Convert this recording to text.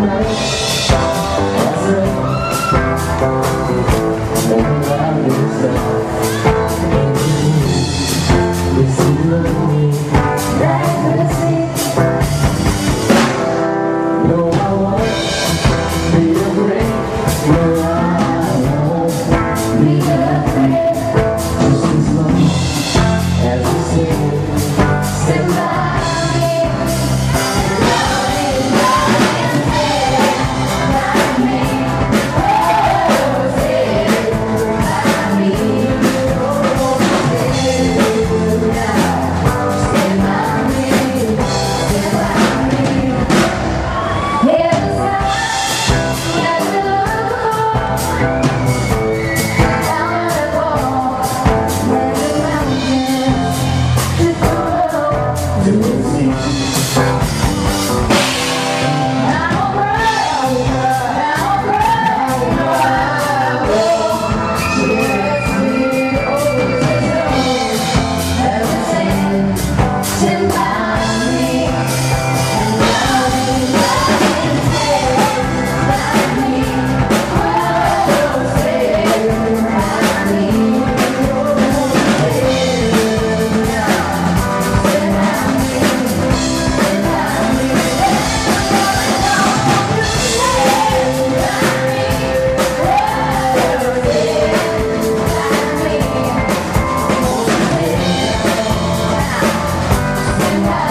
tonight. de 나